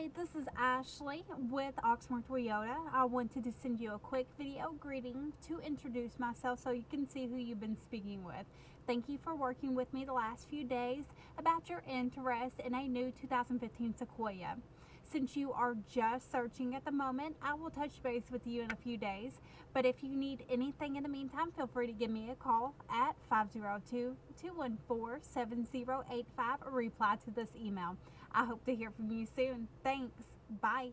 Hi, this is Ashley with Oxmoor Toyota. I wanted to send you a quick video greeting to introduce myself so you can see who you've been speaking with. Thank you for working with me the last few days about your interest in a new 2015 Sequoia. Since you are just searching at the moment, I will touch base with you in a few days. But if you need anything in the meantime, feel free to give me a call at 502-214-7085 or reply to this email. I hope to hear from you soon. Thanks. Bye.